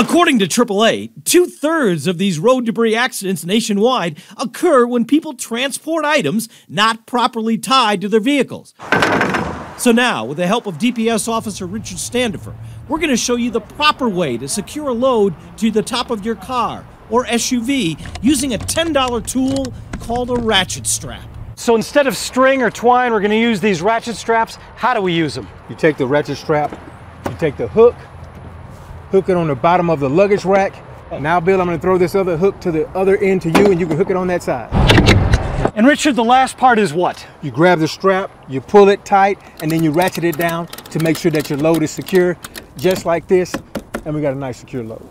According to AAA, two thirds of these road debris accidents nationwide occur when people transport items not properly tied to their vehicles. So now, with the help of DPS officer Richard Standifer, we're going to show you the proper way to secure a load to the top of your car or SUV using a $10 tool called a ratchet strap. So instead of string or twine, we're going to use these ratchet straps. How do we use them? You take the ratchet strap, you take the hook, hook it on the bottom of the luggage rack. Now, Bill, I'm going to throw this other hook to the other end to you, and you can hook it on that side. And Richard, the last part is what? You grab the strap, you pull it tight, and then you ratchet it down to make sure that your load is secure, just like this, and we got a nice secure load.